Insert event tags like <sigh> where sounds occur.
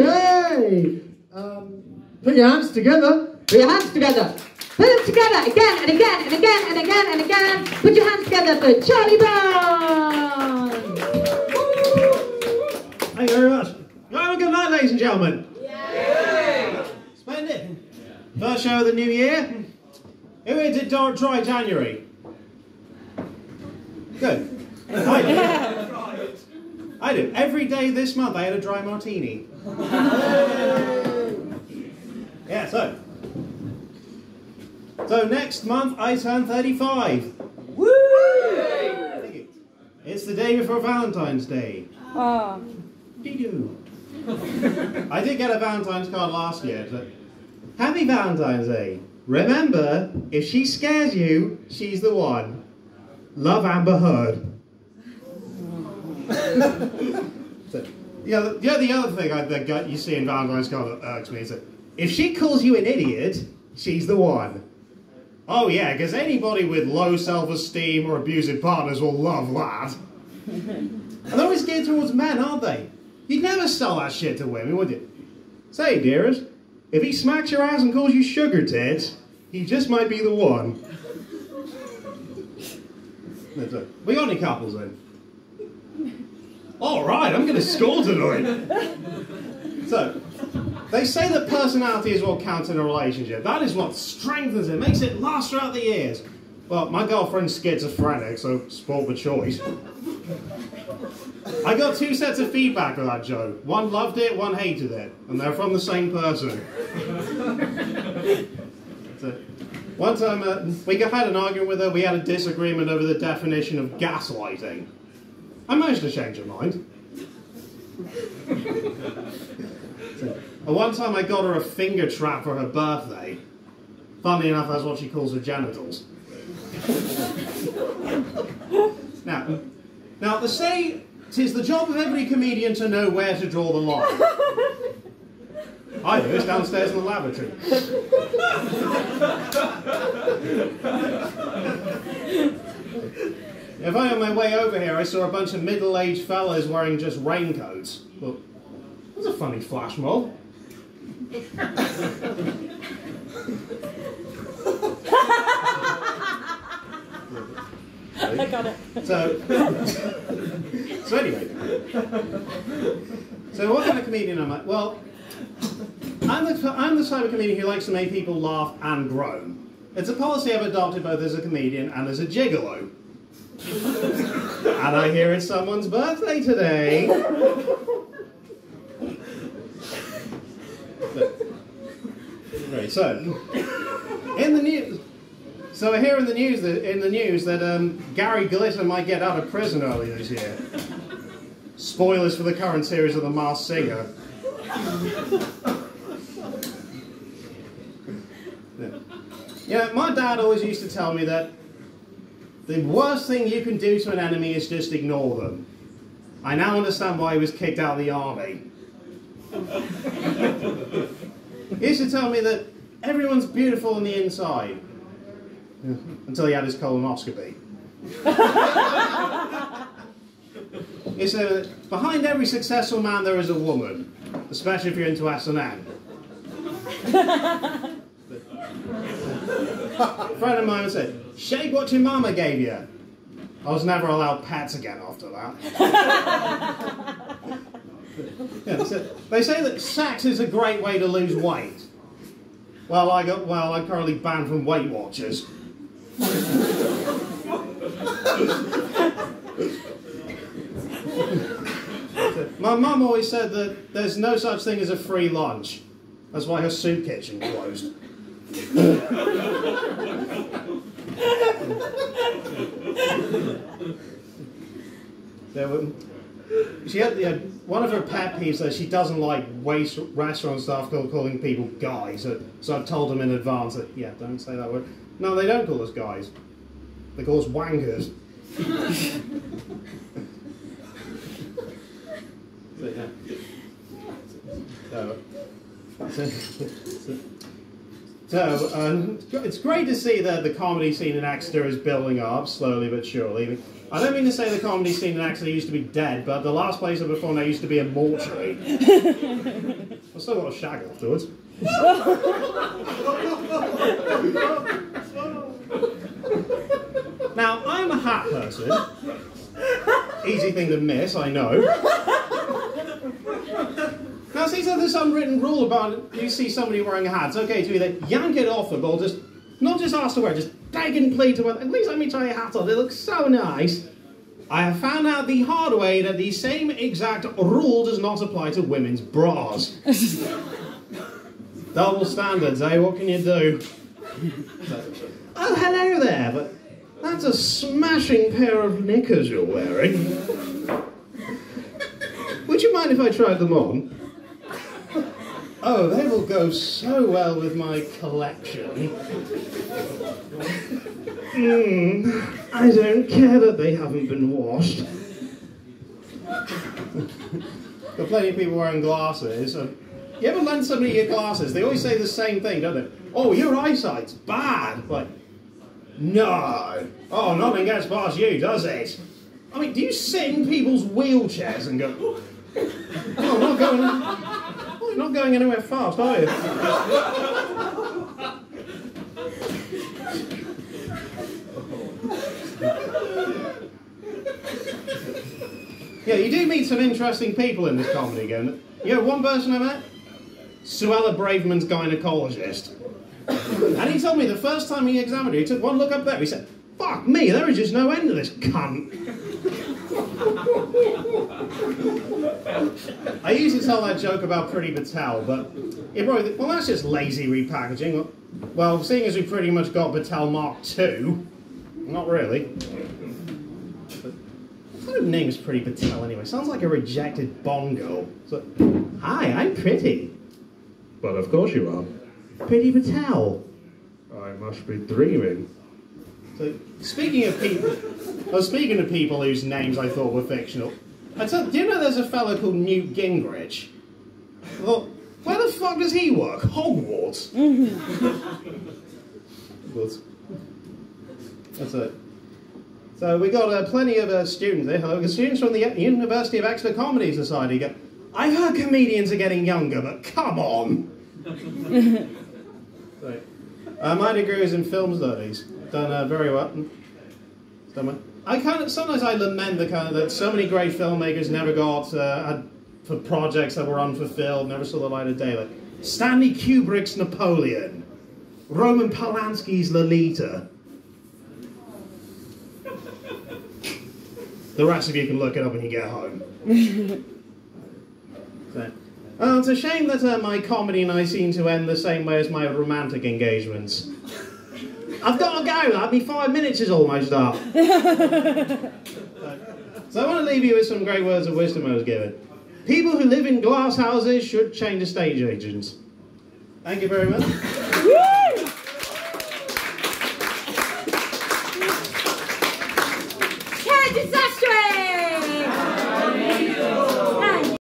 Okay. Um, put your hands together. Put your hands together. Put them together again and again and again and again and again. Put your hands together for Charlie Barnes. Thank you very much. Have a good night, ladies and gentlemen. Splendid. First show of the new year. Who here did Dry Dry January? Good. <laughs> I do. Every day this month I had a dry martini. yeah, so. So next month I turn 35. Woo! It's the day before Valentine's Day. Oh. Dee-doo. I did get a Valentine's card last year. So, Happy Valentine's Day. Remember, if she scares you, she's the one. Love Amber Heard. <laughs> yeah, the, yeah, the other thing I, that got, you see in Valentine's card uh, that irks me is that if she calls you an idiot, she's the one. Oh yeah, because anybody with low self-esteem or abusive partners will love that. <laughs> And they're always geared towards men, aren't they? You'd never sell that shit to women, would you? Say, dearest, if he smacks your ass and calls you sugar tits, he just might be the one. <laughs> We got any couples then? All right, I'm going to score tonight. So, they say that personality is what counts in a relationship. That is what strengthens it, makes it last throughout the years. Well, my girlfriend's schizophrenic, so sport the choice. I got two sets of feedback on that joke. One loved it, one hated it, and they're from the same person. so, one time uh, we had an argument with her. We had a disagreement over the definition of gaslighting. I managed to change her mind. So, one time I got her a finger trap for her birthday. Funnily enough, that's what she calls her genitals. now, now they say tis the job of every comedian to know where to draw the line. I do, it's downstairs in the lavatory. If I on my way over here I saw a bunch of middle-aged fellas wearing just raincoats. Well, that's a funny flash mob. I got it. So, so anyway, so what kind of comedian am I? Well, I'm the, I'm the type of comedian who likes to make people laugh and groan. It's a policy I've adopted both as a comedian and as a gigolo. <laughs> and I hear it's someone's birthday today. Right, so in the news, so I hear in the news that in the news that um, Gary Glitter might get out of prison early this year. Spoilers for the current series of The Masked Singer. yeah. yeah, my dad always used to tell me that the worst thing you can do to an enemy is just ignore them. I now understand why he was kicked out of the army. <laughs> he used to tell me that everyone's beautiful on the inside. Until he had his colonoscopy. <laughs> he said behind every successful man there is a woman, especially if you're into S&M. <laughs> a friend of mine said, shake what your mama gave you. I was never allowed pets again after that. <laughs> yeah, they, they say that sex is a great way to lose weight. Well, I got well. I'm currently banned from Weight Watchers. <laughs> My mum always said that there's no such thing as a free lunch. That's why her soup kitchen closed. There were, she had, yeah, one of her pet peeves that she doesn't like waste restaurant staff calling people guys. So, so I've told them in advance that, yeah, don't say that word. No, they don't call us guys. They call us wankers. <laughs> so, yeah. So, uh, so, so, um, it's great to see that the comedy scene in Exeter is building up slowly but surely. I don't mean to say the comedy scene in Exeter used to be dead, but the last place I performed there used to be a mortuary. <laughs> I still got a shag afterwards. <laughs> now, I'm a hat person. Easy thing to miss, I know. Now, see, so there's some written rule about you see somebody wearing a hat. It's okay to either yank it off them or just not just ask to wear, just beg and plead to wear. At least let me try your hat on. It looks so nice. I have found out the hard way that the same exact rule does not apply to women's bras. <laughs> Double standards, eh? What can you do? oh, hello there, but that's a smashing pair of knickers you're wearing. Would you mind if I tried them on? Oh, they will go so well with my collection. Mm, I don't care that they haven't been washed. there are plenty of people wearing glasses. And you ever lend somebody your glasses? They always say the same thing, don't they? Oh, your eyesight's bad. Like, no. Oh, nothing gets past you, does it? I mean, do you sit in people's wheelchairs and go, oh, I'm not going, you're not going anywhere fast, are you? yeah, you do meet some interesting people in this comedy game. You know, one person I met? Suella Braverman's gynecologist. And he told me the first time he examined her, he took one look up there, he said, Fuck me, there is just no end to this cunt. I usually tell that joke about Priti Patel, but it probably, well, that's just lazy repackaging. Well, seeing as we pretty much got Patel Mark II, not really. What kind of name is Priti Patel anyway? Sounds like a rejected bongo. So, hi, I'm Pretty. But of course you are. Priti Patel. I must be dreaming. So, speaking of people, well, speaking of people whose names I thought were fictional, I do you know there's a fellow called Newt Gingrich? Well, where the fuck does he work? Hogwarts. but, that's it. So we got uh, plenty of uh, students there. Hello, students from the University of Exeter Comedy Society. Go, I've heard comedians are getting younger, but come on. <laughs> so, uh, my degree is in film studies. Done uh, very well. Done well. I kind of sometimes I lament the kind of that so many great filmmakers never got uh, for projects that were unfulfilled, never saw the light of day. Like Stanley Kubrick's Napoleon, Roman Polanski's Lolita. The rest of you can look it up when you get home. <laughs> so, uh, it's a shame that uh, my comedy and I seem to end the same way as my romantic engagements. I've got to go, lad. Me five minutes is almost up. so, <laughs> so I want to leave you with some great words of wisdom I was given. People who live in glass houses should change the stage agents. Thank you very much.